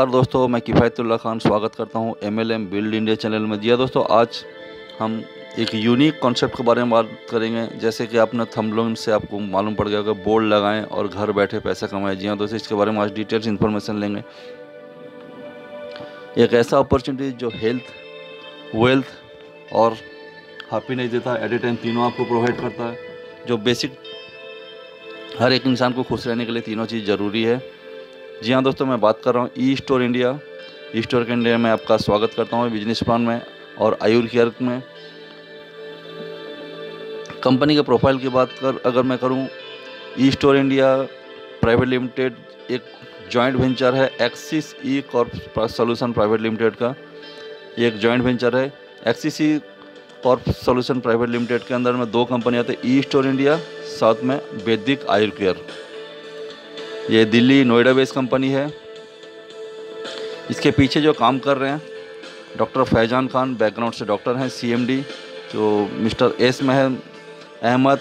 नमस्कार दोस्तों, मैं किफ़ायतुल्ला खान स्वागत करता हूँ M L M build India channel में। जी हाँ दोस्तों, आज हम एक यूनिक कॉन्सेप्ट के बारे में बात करेंगे। जैसे कि आपने थमलोन से आपको मालूम पड़ गया कि बोर्ड लगाएँ और घर बैठे पैसा कमाएँ। जी हाँ दोस्तों, इसके बारे में आज डिटेल्स इन्फॉर्मेशन लेंगे। एक ऐसा अपॉर्चुनिटी जो हेल्थ वेल्थ और हैप्पीनेस देता है एट ए टाइम तीनों आपको प्रोवाइड करता है। जो बेसिक हर एक इंसान को खुश रहने के लिए तीनों चीज़ ज़रूरी है। जी हाँ दोस्तों, मैं बात कर रहा हूँ E store India E store के इंडिया में आपका स्वागत करता हूँ। बिज़नेस प्लान में और आयुर केयर में। कंपनी के प्रोफ़ाइल की बात कर, अगर मैं करूँ e store India private limited एक जॉइंट वेंचर है Axis e corp solution private limited का एक जॉइंट वेंचर है Axis e corp solution private limited के अंदर में दो कंपनियाँ थे ई स्टोर इंडिया साथ में वैदिक आयुर केयर ये दिल्ली नोएडा बेस्ड कंपनी है। इसके पीछे जो काम कर रहे हैं, डॉक्टर फैजान खान, बैकग्राउंड से डॉक्टर हैं सीएमडी जो मिस्टर एस महल अहमद,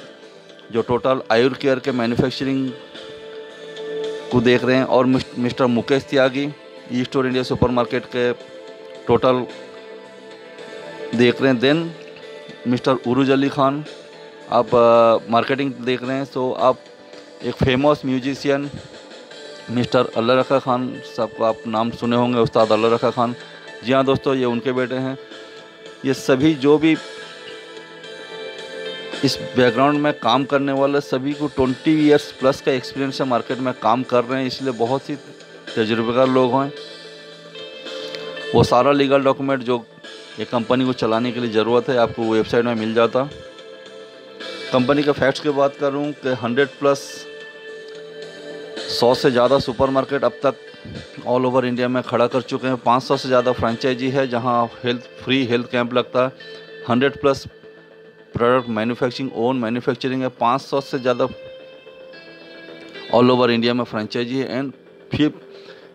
जो टोटल आयुर केयर के मैन्युफैक्चरिंग को देख रहे हैं, और mister Mukesh Tyagi e store India supermarket के टोटल देख रहे हैं। देन मिस्टर उरुज अली खान, आप मार्केटिंग देख रहे हैं। सो आप एक फ़ेमस म्यूजिशियन मिस्टर अल्लाह रखा खान साहब आप नाम सुने होंगे, उस्ताद अल्लाह रखा खान। जी हाँ दोस्तों, ये उनके बेटे हैं। ये सभी जो भी इस बैकग्राउंड में काम करने वाले, सभी को ट्वेंटी ईयर्स प्लस का एक्सपीरियंस है मार्केट में काम कर रहे हैं, इसलिए बहुत ही तजुर्बेकार लोग हैं। वो सारा लीगल डॉक्यूमेंट जो ये कंपनी को चलाने के लिए ज़रूरत है, आपको वेबसाइट में मिल जाता। कंपनी के फैक्ट्स की बात करूँ कि हंड्रेड प्लस सौ से ज़्यादा सुपरमार्केट अब तक ऑल ओवर इंडिया में खड़ा कर चुके हैं। 500 से ज़्यादा फ्रेंचाइजी है, जहाँ हेल्थ फ्री हेल्थ कैंप लगता है। Hundred plus product manufacturing own manufacturing है। 500 से ज़्यादा ऑल ओवर इंडिया में फ्रेंचाइजी है। एंड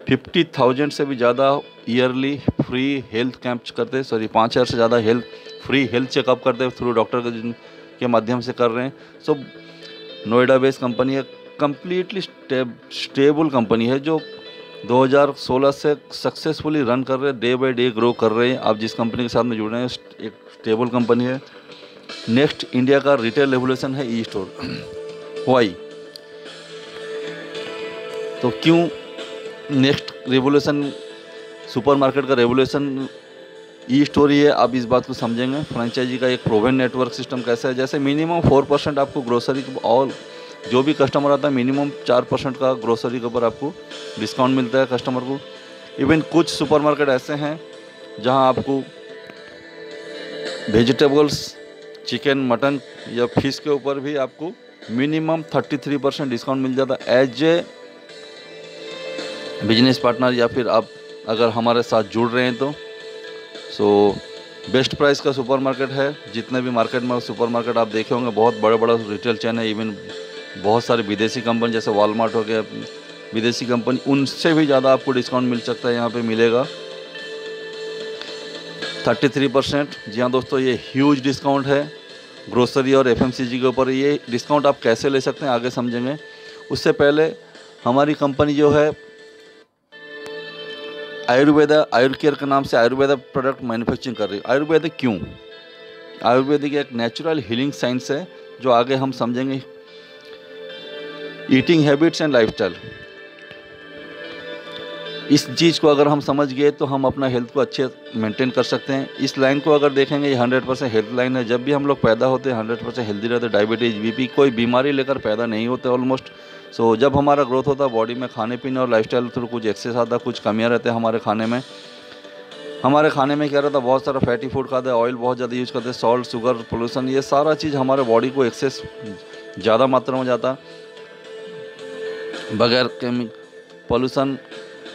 फिफ्टी थाउज़ेंड से भी ज़्यादा ईयरली फ्री हेल्थ कैंप करते हैं। सॉरी पाँच हज़ार से ज़्यादा हेल्थ फ्री हेल्थ चेकअप करते हैं थ्रू डॉक्टर के माध्यम से कर रहे हैं। सो नोएडा बेस्ड कंपनी है। कम्प्लीटली स्टेबल कंपनी है जो 2016 से सक्सेसफुली रन कर रहे हैं डे बाई डे ग्रो कर रहे हैं। आप जिस कंपनी के साथ में जुड़ रहे हैं एक स्टेबल कंपनी है। नेक्स्ट इंडिया का रिटेल रेवोल्यूशन है ई स्टोर वाई तो क्यों नेक्स्ट रेवोल्यूशन सुपरमार्केट का रेवोल्यूशन ई स्टोर ही? है आप इस बात को समझेंगे। फ्रेंचाइजी का एक प्रोवेन नेटवर्क सिस्टम कैसा है? जैसे मिनिमम फोर परसेंट आपको ग्रोसरी ऑल जो भी कस्टमर आता है मिनिमम चार परसेंट का ग्रोसरी के ऊपर आपको डिस्काउंट मिलता है कस्टमर को। इवन कुछ सुपरमार्केट ऐसे हैं जहाँ आपको वेजिटेबल्स चिकन मटन या फ़िश के ऊपर भी आपको minimum thirty three percent discount मिल जाता है। एज ए बिज़नेस पार्टनर या फिर आप अगर हमारे साथ जुड़ रहे हैं तो। सो बेस्ट प्राइस का सुपरमार्केट है। जितने भी मार्केट में सुपरमार्केट आप देखे होंगे, बहुत बड़े बड़े रिटेल चैन है इवन बहुत सारे विदेशी कंपनी, जैसे वॉलमार्ट हो गया, विदेशी कंपनी, उनसे भी ज़्यादा आपको डिस्काउंट मिल सकता है, यहाँ पे मिलेगा। थर्टी थ्री परसेंट जी हाँ दोस्तों, ये ह्यूज डिस्काउंट है। ग्रोसरी और एफएमसीजी के ऊपर ये डिस्काउंट आप कैसे ले सकते हैं, आगे समझेंगे। उससे पहले हमारी कंपनी जो है, आयुर्वेदा आयुर केयर के नाम से आयुर्वेदा प्रोडक्ट मैन्युफैक्चरिंग कर रही है। आयुर्वेद क्यों? आयुर्वेदिक एक नेचुरल हीलिंग साइंस है, जो आगे हम समझेंगे ईटिंग हैबिट्स एंड लाइफस्टाइल इस चीज़ को अगर हम समझ गए तो हम अपना हेल्थ को अच्छे मेंटेन कर सकते हैं। इस लाइन को अगर देखेंगे, ये हंड्रेड परसेंट हेल्थ लाइन है। जब भी हम लोग पैदा होते हैं हंड्रेड परसेंट हेल्दी रहते हैं डायबिटीज़ बीपी कोई बीमारी लेकर पैदा नहीं होते ऑलमोस्ट सो जब हमारा ग्रोथ होता है बॉडी में खाने पीने और लाइफस्टाइल थ्रू कुछ एक्सेस आता, कुछ कमियाँ रहते हैं हमारे खाने में। हमारे खाने में क्या रहता है बहुत सारा फैटी फ़ूड खाते हैं ऑयल बहुत ज़्यादा यूज़ करते हैं सॉल्ट शुगर पोल्यूशन ये सारा चीज़ हमारे बॉडी को एक्सेस ज़्यादा मात्रा में जाता। है बगैर केमिक पॉल्यूशन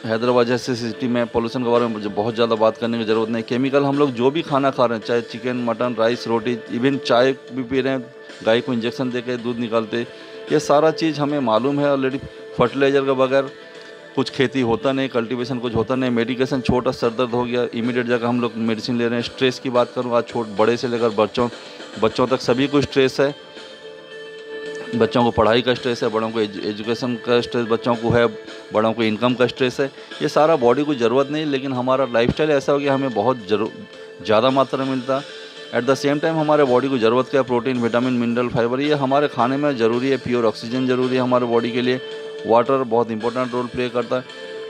हैदराबाद जैसे सिटी में पॉल्यूशन के बारे में बहुत ज़्यादा बात करने की ज़रूरत नहीं। केमिकल हम लोग जो भी खाना खा रहे हैं, चाहे चिकन मटन राइस रोटी इवन चाय भी पी रहे हैं, गाय को इंजेक्शन दे के दूध निकालते, ये सारा चीज़ हमें मालूम है ऑलरेडी फर्टिलाइज़र के बगैर कुछ खेती होता नहीं कल्टीवेशन कुछ होता नहीं मेडिकेशन छोटा सर दर्द हो गया इमीडिएट जगह हम लोग मेडिसिन ले रहे हैं। स्ट्रेस की बात करूँ, आज छोट, बड़े से लेकर बच्चों बच्चों तक सभी को स्ट्रेस है। बच्चों को पढ़ाई का स्ट्रेस है, बड़ों को एजुकेशन का स्ट्रेस बच्चों को है, बड़ों को इनकम का स्ट्रेस है। ये सारा बॉडी को ज़रूरत नहीं, लेकिन हमारा लाइफस्टाइल ऐसा हो गया, हमें बहुत ज़्यादा मात्रा में मिलता। एट द सेम टाइम हमारे बॉडी को ज़रूरत क्या? प्रोटीन विटामिन मिनरल फाइबर ये हमारे खाने में ज़रूरी है प्योर ऑक्सीजन ज़रूरी है हमारे बॉडी के लिए। वाटर बहुत इंपॉर्टेंट रोल प्ले करता है।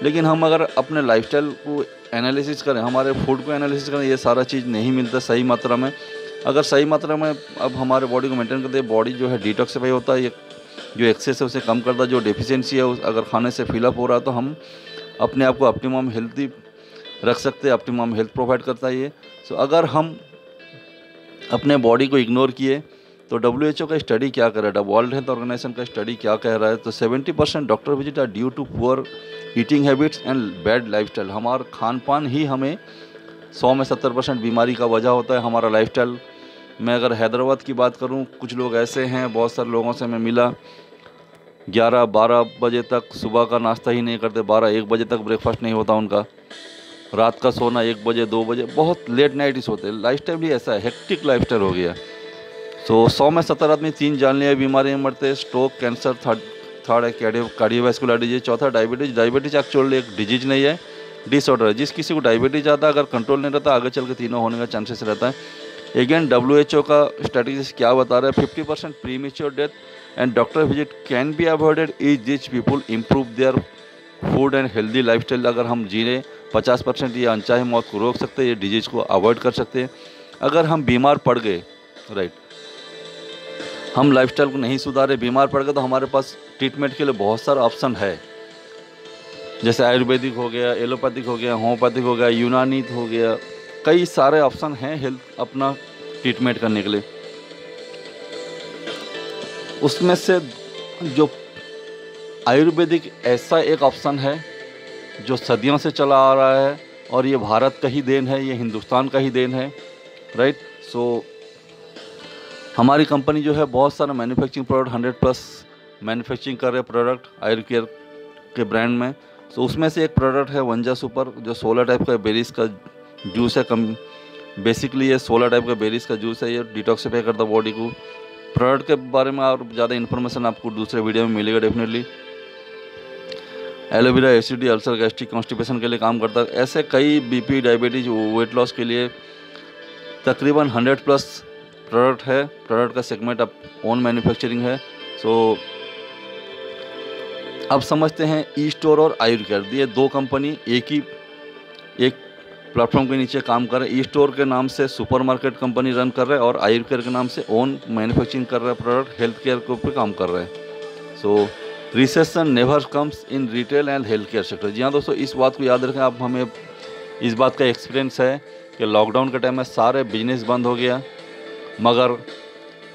लेकिन हम अगर अपने लाइफस्टाइल को एनालिसिस करें, हमारे फ़ूड को एनालिसिस करें, ये सारा चीज़ नहीं मिलता सही मात्रा में। अगर सही मात्रा में अब हमारे बॉडी को मेंटेन करते बॉडी जो है डिटॉक्सीफाई होता है जो एक्सेस है, उसे कम करता है, जो डिफिशियंसी है अगर खाने से फिलअप हो रहा है तो हम अपने आप को ऑप्टिमम हेल्थी रख सकते हैं हेल्थ प्रोवाइड करता है ये। सो अगर हम अपने बॉडी को इग्नोर किए तो डब्ल्यू का स्टडी क्या कर रहा है? वर्ल्ड हेल्थ ऑर्गेनाइजेशन का स्टडी क्या कह रहा है? तो 70 percent doctor visit are due to poor eating habits and bad lifestyle हमारा खान पान ही हमें 100 में 70 परसेंट बीमारी का वजह होता है हमारा लाइफस्टाइल मैं अगर हैदराबाद की बात करूँ, कुछ लोग ऐसे हैं, बहुत सारे लोगों से मैं मिला। 11 12 बजे तक सुबह का नाश्ता ही नहीं करते 12 एक बजे तक ब्रेकफास्ट नहीं होता उनका। रात का सोना एक बजे, दो बजे, बहुत लेट नाइट ही सोते। लाइफ स्टाइल भी ऐसा है हेक्टिक लाइफ स्टाइल हो गया। तो सौ में सत्तर आदमी, तीन जानलेवा बीमारी में मरते हैं स्ट्रोक कैंसर थर्ड थर्ड है कार्डियो कार्डियोवैस्कुलर डिज़ीज़ चौथा डायबिटीज़ डायबिटीज़ एक्चुअली एक डिज़ीज़ नहीं है। डिसऑर्डर है। जिस किसी को डायबिटीज़ है अगर कंट्रोल नहीं रहता, आगे चल के तीनों होने का चांसेस रहता है। अगेन डब्ल्यू का स्ट्रेटेजिस्ट क्या बता रहा है? Fifty percent premature death and doctor visit can be avoided is which people improve their food and healthy life अगर हम जी रहे पचास परसेंट ये अनचाहे मौत को रोक सकते हैं, ये डिज़ीज़ को अवॉइड कर सकते हैं। अगर हम बीमार पड़ गए राइट हम लाइफस्टाइल को नहीं सुधारे, बीमार पड़ गए तो हमारे पास ट्रीटमेंट के लिए बहुत सारा ऑप्शन है। जैसे आयुर्वेदिक हो गया एलोपैथिक हो गया होम्योपैथिक हो गया यूनानी हो गया कई सारे ऑप्शन हैं हेल्थ अपना ट्रीटमेंट करने के लिए। उसमें से जो आयुर्वेदिक ऐसा एक ऑप्शन है जो सदियों से चला आ रहा है और ये भारत का ही देन है ये हिंदुस्तान का ही देन है राइट सो so, हमारी कंपनी जो है बहुत सारा manufacturing product hundred plus manufacturing कर रहे प्रोडक्ट आयुर केयर के ब्रांड में। सो उसमें से एक प्रोडक्ट है वंजा सुपर जो सोलह टाइप का बेरीज का जूस है कम बेसिकली ये सोलह टाइप का बेरीज का जूस है, ये डिटॉक्सीफाई करता है बॉडी को। प्रोडक्ट के बारे में और ज़्यादा इन्फॉर्मेशन आपको दूसरे वीडियो में मिलेगा definitely aloe vera acidity ulcer gastric constipation के लिए काम करता। है ऐसे कई बीपी डायबिटीज़ वेट लॉस के लिए तकरीबन 100 प्लस प्रोडक्ट है। प्रोडक्ट का सेगमेंट अब ओन मैन्युफैक्चरिंग है। सो अब समझते हैं ई स्टोर और आयुर केयर ये दो कंपनी एक ही, एक प्लेटफॉर्म के नीचे काम कर रहे हैं। ई स्टोर के नाम से सुपरमार्केट कंपनी रन कर रहे हैं और आयुर केयर के नाम से ओन मैन्युफैक्चरिंग कर रहे हैं प्रोडक्ट हेल्थ केयर के ऊपर काम कर रहे हैं। So recession never comes in retail and health care sector जी हाँ दोस्तों, इस बात को याद रखें। आप हमें इस बात का एक्सपीरियंस है कि लॉकडाउन के टाइम में सारे बिज़नेस बंद हो गया, मगर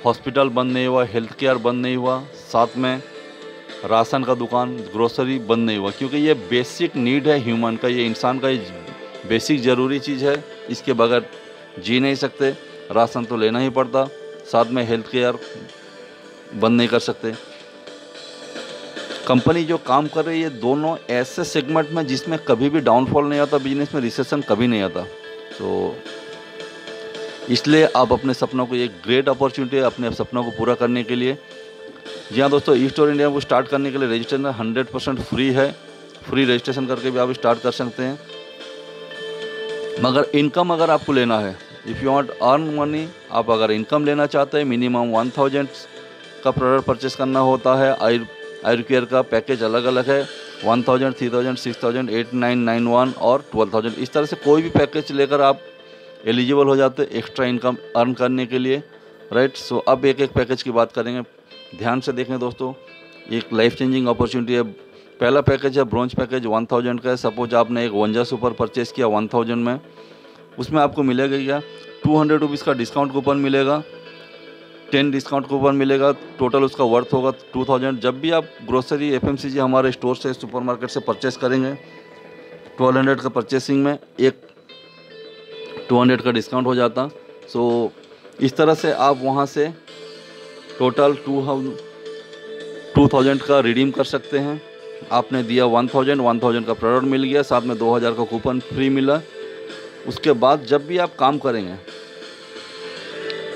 हॉस्पिटल बंद नहीं हुआ हेल्थ केयर बंद नहीं हुआ। साथ में राशन का दुकान ग्रोसरी बंद नहीं हुआ, क्योंकि ये बेसिक नीड है ह्यूमन का, ये इंसान का ये बेसिक ज़रूरी चीज़ है। इसके बगैर जी नहीं सकते, राशन तो लेना ही पड़ता, साथ में हेल्थ केयर बंद नहीं कर सकते। कंपनी जो काम कर रही है, दोनों ऐसे सेगमेंट में जिसमें कभी भी डाउनफॉल नहीं आता बिज़नेस में रिसेशन कभी नहीं आता। तो इसलिए आप अपने सपनों को, एक ग्रेट अपॉर्चुनिटी है अपने सपनों को पूरा करने के लिए। जी हाँ दोस्तों ई स्टोर इंडिया को स्टार्ट करने के लिए रजिस्ट्रेशन हंड्रेड परसेंट फ्री है। फ्री रजिस्ट्रेशन करके भी आप स्टार्ट कर सकते हैं। मगर इनकम अगर आपको लेना है if you want earn money आप अगर इनकम लेना चाहते हैं मिनिमम वन थाउज़ेंड का प्रोडक्ट परचेस करना होता है, आई आयुर्केयर का पैकेज अलग अलग है one thousand three thousand six thousand eight nine nine one और ट्वेल्व थाउज़ेंड इस तरह से कोई भी पैकेज लेकर आप एलिजिबल हो जाते एक्स्ट्रा इनकम अर्न करने के लिए राइट सो अब एक एक पैकेज की बात करेंगे। ध्यान से देखें दोस्तों, एक लाइफ चेंजिंग अपॉर्चुनिटी है। पहला पैकेज है ब्रॉन्ज पैकेज वन थाउज़ेंड का है। सपोज़ आपने एक वंजा सुपर परचेज किया वन थाउज़ेंड में, उसमें आपको मिलेगा क्या? टू हंड्रेड रुपीज़ का डिस्काउंट कूपन मिलेगा। टेन डिस्काउंट कूपन मिलेगा टोटल उसका वर्थ होगा टू थाउज़ेंड जब भी आप ग्रोसरी एफएमसीजी हमारे स्टोर से सुपरमार्केट से परचेस करेंगे ट्वेल्व हंड्रेड का परचेसिंग में एक टू हंड्रेड का डिस्काउंट हो जाता। सो इस तरह से आप वहाँ से टोटल टू टू थाउज़ेंड का रिडीम कर सकते हैं। आपने दिया वन थाउज़ेंड वन थाउज़ेंड का प्रोडक्ट मिल गया, साथ में दो हज़ार का कूपन फ्री मिला। उसके बाद जब भी आप काम करेंगे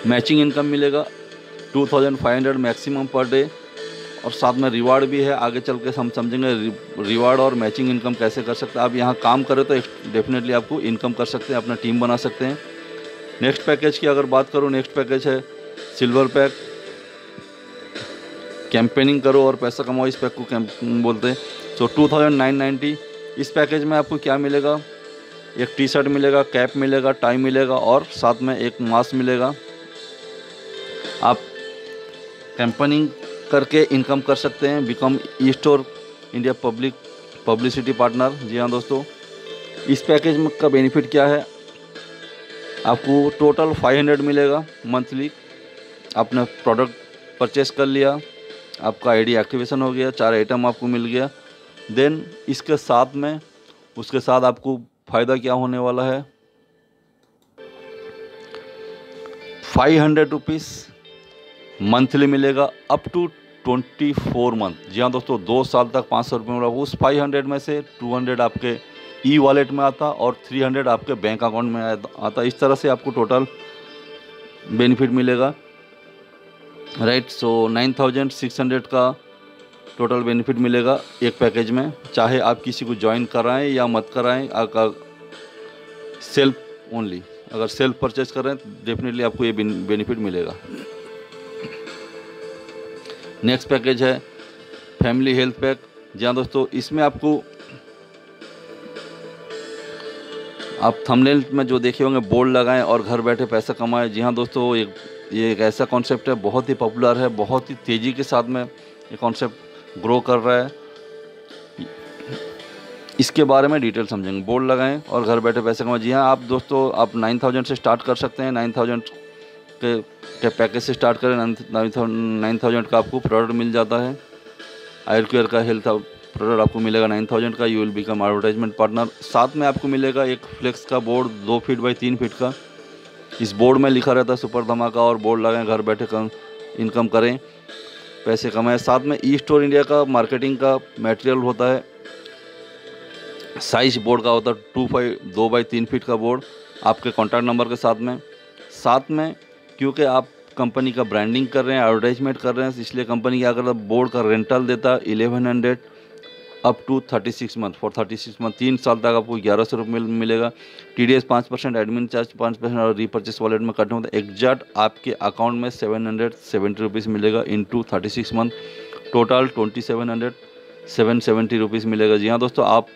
मैचिंग इनकम मिलेगा two thousand five hundred maximum per day और साथ में रिवार्ड भी है, आगे चल के हम समझेंगे रिवार्ड और मैचिंग इनकम कैसे कर सकते हैं। आप यहाँ काम करें तो डेफिनेटली आपको इनकम कर सकते हैं, अपना टीम बना सकते हैं। नेक्स्ट पैकेज की अगर बात करूँ नेक्स्ट पैकेज है सिल्वर पैक कैंपेनिंग करो और पैसा कमाओ, इस पैक को कैंप बोलते हैं। So two thousand nine ninety इस पैकेज में आपको क्या मिलेगा? एक टी शर्ट मिलेगा कैप मिलेगा टाई मिलेगा और साथ में एक मास्क मिलेगा। आप कैंपेनिंग करके इनकम कर सकते हैं। Become e store India public publicity partner जी हाँ दोस्तों, इस पैकेज में का बेनिफिट क्या है? आपको टोटल 500 मिलेगा मंथली आपने प्रोडक्ट परचेस कर लिया। आपका आईडी एक्टिवेशन हो गया, चार आइटम आपको मिल गया। देन इसके साथ में, उसके साथ आपको फ़ायदा क्या होने वाला है? फाइव हंड्रेड रुपीज़ मंथली मिलेगा up to twenty four month जी हाँ दोस्तों, दो साल तक पाँच सौ रुपये मिला उस फाइव हंड्रेड में से टू हंड्रेड आपके ई वॉलेट में आता और थ्री हंड्रेड आपके बैंक अकाउंट में आता। इस तरह से आपको टोटल बेनिफिट मिलेगा। Right so nine thousand six hundred का टोटल बेनिफिट मिलेगा एक पैकेज में। चाहे आप किसी को ज्वाइन कराएँ या मत कराएँ आपका सेल्फ ओनली अगर सेल्फ परचेज कर रहे हैं तो डेफिनेटली आपको ये बेनिफिट मिलेगा। नेक्स्ट पैकेज है फैमिली हेल्थ पैक जहाँ दोस्तों, इसमें आपको, आप थंबनेल में जो देखे होंगे बोर्ड लगाएँ और घर बैठे पैसा कमाएँ। जी हाँ दोस्तों, एक ये एक ऐसा कॉन्सेप्ट है, बहुत ही पॉपुलर है, बहुत ही तेज़ी के साथ में ये कॉन्सेप्ट ग्रो कर रहा है। इसके बारे में डिटेल समझेंगे। बोर्ड लगाएँ और घर बैठे पैसे कमाएँ। जी हाँ आप दोस्तों, आप नाइन थाउज़ेंड से स्टार्ट कर सकते हैं। नाइन थाउज़ेंड के के पैकेज से स्टार्ट करें। नाइन थाउज़ेंड का आपको प्रोडक्ट मिल जाता है। आयर क्यूर का हेल्थ प्रोडक्ट आपको मिलेगा। नाइन थाउज़ेंड का you will become advertisement partner साथ में आपको मिलेगा एक फ्लेक्स का बोर्ड दो फीट बाई तीन फीट का। इस बोर्ड में लिखा रहता है, सुपर धमाका और बोर्ड लगाएँ, घर बैठे कम इनकम करें, पैसे कमाएँ। साथ में ई स्टोर इंडिया का मार्केटिंग का मटेरियल होता है। साइज़ बोर्ड का होता है टू फाइव दो बाई तीन फीट का बोर्ड आपके कॉन्टैक्ट नंबर के साथ में। साथ में, क्योंकि आप कंपनी का ब्रांडिंग कर रहे हैं एडवर्टाइजमेंट कर रहे हैं, इसलिए कंपनी क्या करता है बोर्ड का रेंटल देता है eleven hundred up to thirty six month for thirty six month तीन साल तक आपको ग्यारह सौ रुपये मिलेगा। टी डी एस पाँच परसेंट एडमिन चार्ज पाँच परसेंट और रीपर्चेस वॉलेट में कटने होता है एग्जैक्ट आपके अकाउंट में सेवन हंड्रेड सेवेंटी रुपीज़ मिलेगा in two thirty six month total twenty seven hundred seven seventy rupees मिलेगा। जी हाँ दोस्तों, आप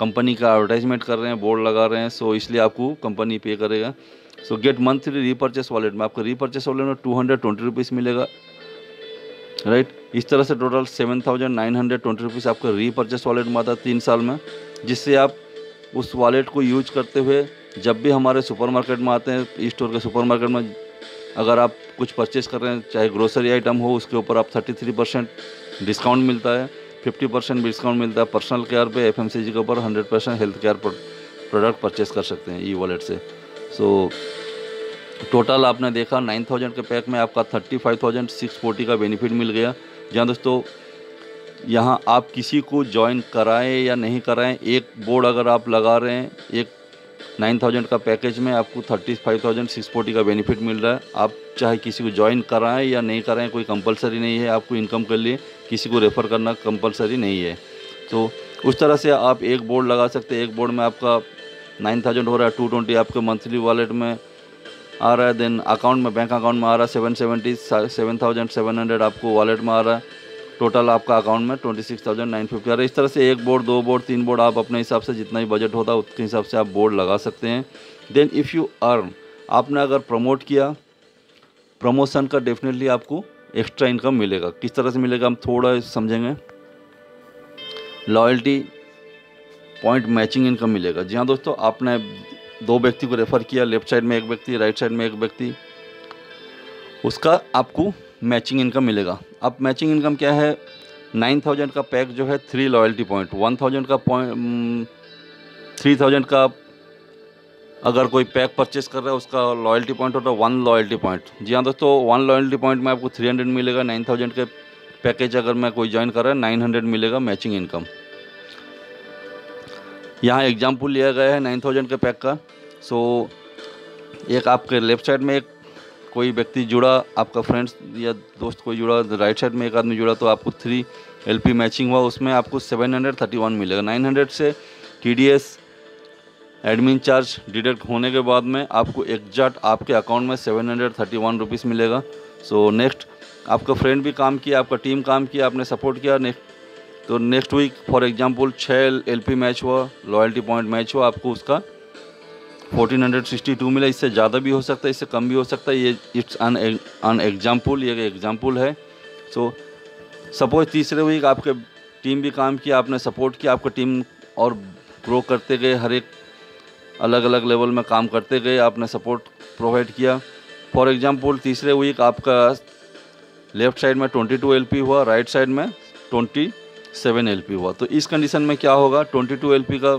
कंपनी का एडवर्टाइजमेंट कर रहे हैं बोर्ड लगा रहे हैं सो इसलिए आपको कंपनी पे करेगा। So get monthly repurchase wallet में, आपको रीपर्चेस वॉलेट में टू हंड्रेड ट्वेंटी रुपीज़ मिलेगा। राइट इस तरह से total seven thousand nine hundred twenty rupees आपका रीपर्चेस वॉलेट में आता है तीन साल में, जिससे आप उस वॉलेट को यूज़ करते हुए जब भी हमारे सुपरमार्केट में आते हैं स्टोर के सुपरमार्केट में, अगर आप कुछ परचेस कर रहे हैं, चाहे ग्रोसरी आइटम हो, उसके ऊपर आप थर्टी थ्री परसेंट डिस्काउंट मिलता है फिफ्टी परसेंट डिस्काउंट मिलता है पर्सनल केयर पे एफ़ के ऊपर hundred percent health care product purchase कर सकते हैं ई वॉलेट से। सो टोटल आपने देखा नाइन थाउज़ेंड के पैक में आपका thirty five thousand six forty का बेनिफिट मिल गया। जहाँ दोस्तों, यहाँ आप किसी को ज्वाइन कराएँ या नहीं कराएँ, एक बोर्ड अगर आप लगा रहे हैं, एक नाइन थाउज़ेंड का पैकेज में आपको thirty five thousand six forty का बेनिफिट मिल रहा है। आप चाहे किसी को ज्वाइन कराएँ या नहीं कराएँ, कोई कंपलसरी नहीं है आपको इनकम के लिए, किसी को रेफ़र करना कंपलसरी नहीं है। तो उस तरह से आप एक बोर्ड लगा सकते हैं। एक बोर्ड में आपका नाइन थाउज़ेंड हो रहा है टू ट्वेंटी आपके मंथली वॉलेट में आ रहा है देन अकाउंट में, बैंक अकाउंट में आ रहा है seven seventy seven thousand seven hundred आपको वॉलेट में आ रहा है। टोटल आपका अकाउंट में twenty six thousand nine fifty आ रहा है। इस तरह से एक बोर्ड दो बोर्ड तीन बोर्ड आप अपने हिसाब से जितना ही बजट होता है, उसके हिसाब से आप बोर्ड लगा सकते हैं। देन इफ़ यू अर्न आपने अगर प्रमोट किया प्रमोशन का डेफिनेटली आपको एक्स्ट्रा इनकम मिलेगा। किस तरह से मिलेगा, हम थोड़ा समझेंगे। लॉयल्टी पॉइंट मैचिंग इनकम मिलेगा। जी हाँ दोस्तों, आपने दो व्यक्ति को रेफ़र किया लेफ़्ट साइड में एक व्यक्ति राइट साइड में एक व्यक्ति। उसका आपको मैचिंग इनकम मिलेगा। अब मैचिंग इनकम क्या है? नाइन थाउज़ेंड का पैक जो है three loyalty point one thousand का पॉइंट थ्री थाउज़ेंड का अगर कोई पैक परचेस कर रहा है, उसका लॉयल्टी पॉइंट होता है वन लॉयल्टी पॉइंट जी हाँ दोस्तों वन लॉयल्टी पॉइंट में आपको थ्री हंड्रेड मिलेगा नाइन थाउज़ेंड के पैकेज अगर मैं कोई ज्वाइन कर रहा है नाइन हंड्रेड मिलेगा मैचिंग इनकम यहाँ एग्ज़ाम्पल लिया गया है नाइन थाउज़ेंड के पैक का। सो एक आपके लेफ़्ट साइड में एक कोई व्यक्ति जुड़ा आपका फ्रेंड्स या दोस्त कोई जुड़ा राइट साइड में एक आदमी जुड़ा तो आपको थ्री एलपी मैचिंग हुआ उसमें आपको सेवन हंड्रेड थर्टी वन मिलेगा। नाइन हंड्रेड से T D S admin charge deduct होने के बाद में आपको एग्जैक्ट आपके अकाउंट में seven hundred thirty one rupees मिलेगा। सो so, नेक्स्ट आपका फ्रेंड भी काम किया आपका टीम काम किया आपने सपोर्ट किया नेक्स्ट तो नेक्स्ट वीक फॉर एग्जांपल छः एल मैच हुआ लॉयल्टी पॉइंट मैच हुआ आपको उसका। फोर्टीन हंड्रेड सिक्सटी टू मिला, इससे ज़्यादा भी हो सकता है, इससे कम भी हो सकता है, ये इट्स अन अन एग्ज़ाम्पल ये एग्ज़ाम्पल है। सो सपोज़ तीसरे वीक आपके टीम भी काम किया, आपने सपोर्ट किया, आपका टीम और ग्रो करते गए, हर एक अलग अलग लेवल में काम करते गए, आपने सपोर्ट प्रोवाइड किया। फॉर एग्ज़ाम्पल तीसरे वीक आपका लेफ़्ट साइड में ट्वेंटी टू एल हुआ राइट साइड में ट्वेंटी सेवन एल हुआ। तो इस कंडीशन में क्या होगा? ट्वेंटी टू एलपी का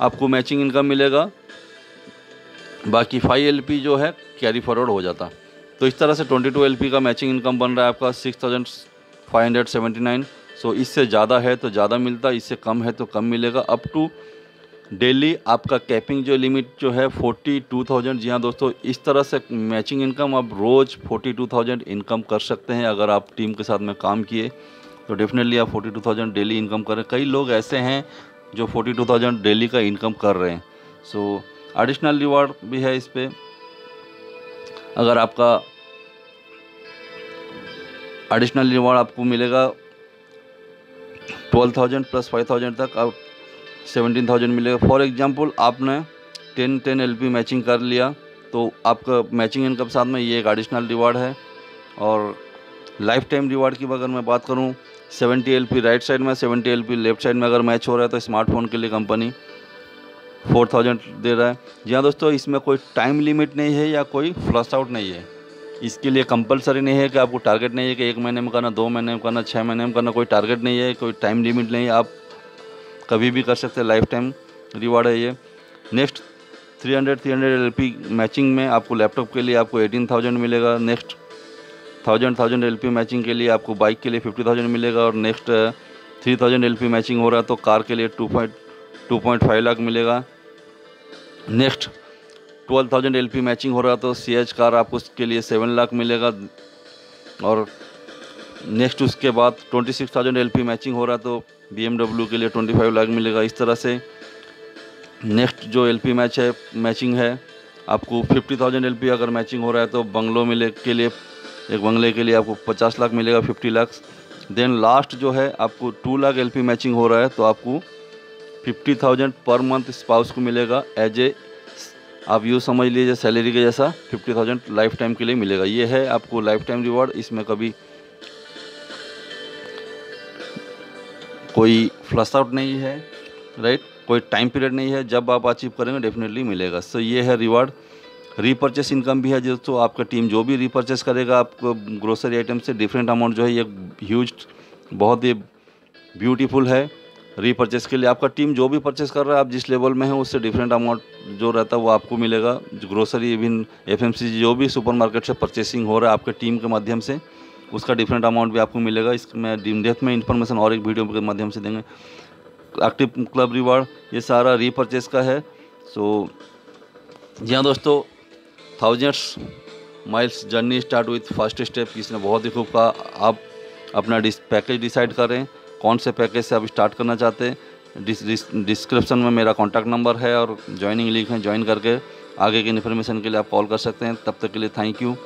आपको मैचिंग इनकम मिलेगा। बाकी फाइव एलपी जो है कैरी फॉरवर्ड हो जाता। तो इस तरह से ट्वेंटी टू एलपी का मैचिंग इनकम बन रहा है आपका six thousand five hundred seventy nine so इससे ज़्यादा है तो ज़्यादा मिलता, इससे कम है तो कम मिलेगा। अप टू डेली आपका कैपिंग जो लिमिट जो है फोर्टी टू थाउज़ेंड जी हाँ दोस्तों, इस तरह से मैचिंग इनकम आप रोज़ फोर्टी टू थाउज़ेंड इनकम कर सकते हैं अगर आप टीम के साथ में काम किए। तो डेफिनेटली आप forty two thousand daily income करें कई लोग ऐसे हैं जो फोर्टी टू थाउज़ेंड डेली का इनकम कर रहे हैं। सो एडिशनल रिवार्ड भी है इस पर अगर आपका एडिशनल रिवार्ड आपको मिलेगा twelve thousand plus five thousand तक आप सेवनटीन थाउज़ेंड मिलेगा। फॉर एग्जांपल आपने टेन टेन एल मैचिंग कर लिया तो आपका मैचिंग इनकम साथ में ये एक एडिशनल रिवार्ड है। और लाइफ टाइम रिवार्ड की अगर मैं बात करूँ सेवेंटी एल राइट साइड में, सेवेंटी एल लेफ़्ट साइड में अगर मैच हो रहा है तो स्मार्टफ़ोन के लिए कंपनी फोर थाउज़ेंड दे रहा है। जी हाँ दोस्तों, इसमें कोई टाइम लिमिट नहीं है या कोई फ्लश आउट नहीं है। इसके लिए कंपलसरी नहीं है कि आपको टारगेट नहीं है कि एक महीने में करना, दो महीने में करना छः महीने में करना, कोई टारगेट नहीं है, कोई टाइम लिमिट नहीं है। आप कभी भी कर सकते लाइफ टाइम रिवार्ड है ये। Next three hundred three hundred L P matching में आपको लैपटॉप के लिए आपको एटीन थाउज़ेंड मिलेगा। Next thousand thousand L P matching के लिए आपको बाइक के लिए फिफ्टी थाउज़ेंड मिलेगा और next three thousand L P matching हो रहा है तो कार के लिए two point two point five lakh मिलेगा। Next twelve thousand L P matching हो रहा है तो सी एच कार आपको उसके लिए सेवन लाख मिलेगा। और नेक्स्ट उसके बाद twenty six thousand L matching हो रहा है तो डब्ल्यू के लिए ट्वेंटी फाइव लाख मिलेगा इस तरह से। नेक्स्ट जो एल पी मैच है मैचिंग है, आपको फिफ्टी थाउज़ेंड एल अगर मैचिंग हो रहा है तो बंगलों मिले के लिए एक बंगले के लिए आपको पचास लाख मिलेगा फिफ्टी लाख देन लास्ट जो है, आपको two lakh L P matching हो रहा है तो आपको फिफ्टी थाउज़ेंड पर मंथ स्पाउस को मिलेगा एज ए आप यूँ समझ लीजिए सैलरी के जैसा फिफ्टी थाउज़ेंड लाइफ टाइम के लिए मिलेगा। ये है आपको लाइफ टाइम रिवॉर्ड इसमें कभी कोई फ्लश आउट नहीं है राइट कोई टाइम पीरियड नहीं है, जब आप अचीव करेंगे डेफिनेटली मिलेगा। सो ये है रिवार्ड रीपर्चेस इनकम भी है जो तो आपका टीम जो भी रीपर्चेस करेगा, आपको ग्रोसरी आइटम से डिफरेंट अमाउंट जो है, ये ह्यूज बहुत ही ब्यूटीफुल है रीपर्चेस के लिए। आपका टीम जो भी परचेस कर रहा है, आप जिस लेवल में है, उससे डिफरेंट अमाउंट जो रहता है, वो आपको मिलेगा। ग्रोसरी इवन एफ़ जो भी सुपर से परचेसिंग हो रहा है, आपके टीम के माध्यम से, उसका डिफरेंट अमाउंट भी आपको मिलेगा। इसमें इन डेप्थ में इन्फॉर्मेशन और एक वीडियो के माध्यम से देंगे। एक्टिव क्लब रिवार्ड ये सारा रीपर्चेस का है। सो जी हाँ दोस्तों thousands miles journey start with first step इसने बहुत ही खूब कहा। आप अपना डिस पैकेज डिसाइड करें, कौन से पैकेज से आप स्टार्ट करना चाहते हैं। डिस्क्रिप्शन में मेरा कॉन्टैक्ट नंबर है और ज्वाइनिंग लिंक है ज्वाइन करके आगे की इन्फॉर्मेशन के लिए आप कॉल कर सकते हैं। तब तक के लिए थैंक यू।